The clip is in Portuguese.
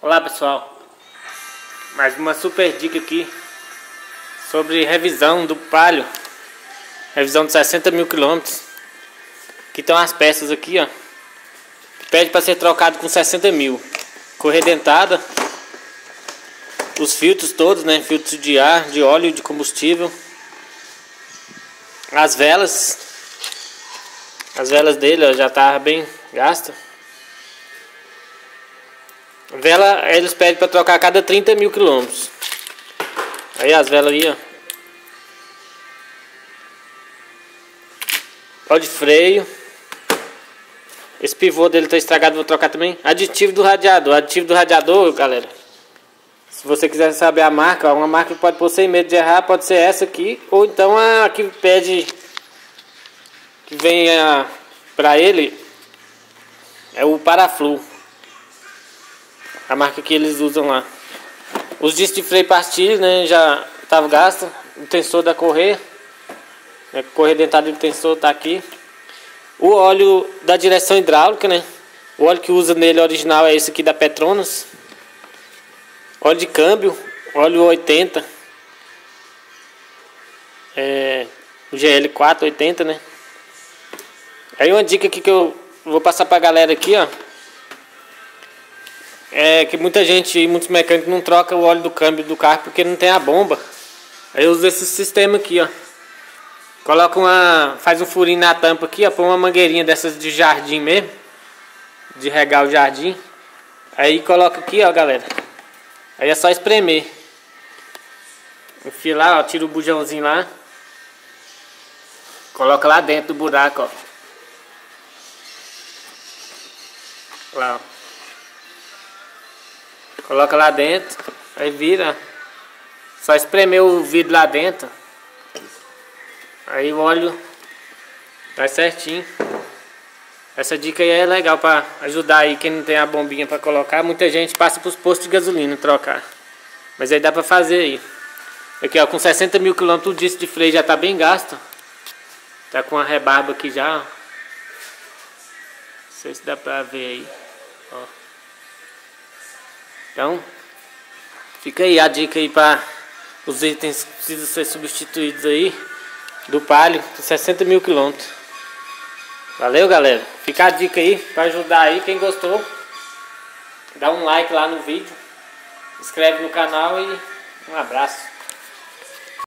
Olá pessoal, mais uma super dica aqui sobre revisão do palio, revisão de 60 mil quilômetros. Aqui estão as peças aqui, ó, pede para ser trocado com 60 mil, correia dentada, os filtros todos, né, filtros de ar, de óleo, de combustível, as velas, as velas dele ó, já tá bem gasta. Vela, eles pedem para trocar a cada 30 mil quilômetros. Aí as velas aí, ó. Pó de freio. Esse pivô dele tá estragado, vou trocar também. Aditivo do radiador. Aditivo do radiador, galera. Se você quiser saber a marca, uma marca que pode pôr sem medo de errar, pode ser essa aqui. Ou então a que pede que venha para ele é o Paraflu a marca que eles usam lá. Os discos de freio pastilha, né, já estava gasto. O tensor da correia, né, correia dentada do tensor está aqui. O óleo da direção hidráulica, né? O óleo que usa nele original é esse aqui da Petronas. Óleo de câmbio, óleo 80. É, o GL 480, né? Aí uma dica aqui que eu vou passar pra galera aqui, ó é que muita gente, muitos mecânicos não trocam o óleo do câmbio do carro porque não tem a bomba. Aí eu uso esse sistema aqui, ó. Coloca uma, faz um furinho na tampa aqui, ó, põe uma mangueirinha dessas de jardim mesmo, de regar o jardim. Aí coloca aqui, ó, galera. Aí é só espremer. Enfia lá, ó, tira o bujãozinho lá. Coloca lá dentro do buraco, ó. Lá, ó. Coloca lá dentro, aí vira. Só espremer o vidro lá dentro. Aí o óleo vai certinho. Essa dica aí é legal para ajudar aí quem não tem a bombinha para colocar. Muita gente passa para os postos de gasolina trocar. Mas aí dá para fazer aí. Aqui ó, com 60 mil quilômetros o disco de freio já tá bem gasto. Tá com a rebarba aqui já. Não sei se dá para ver aí. Ó. Então, fica aí a dica aí para os itens que precisam ser substituídos aí do Palio, 60 mil quilômetros. Valeu, galera. Fica a dica aí para ajudar aí. Quem gostou, dá um like lá no vídeo, inscreve no canal e um abraço.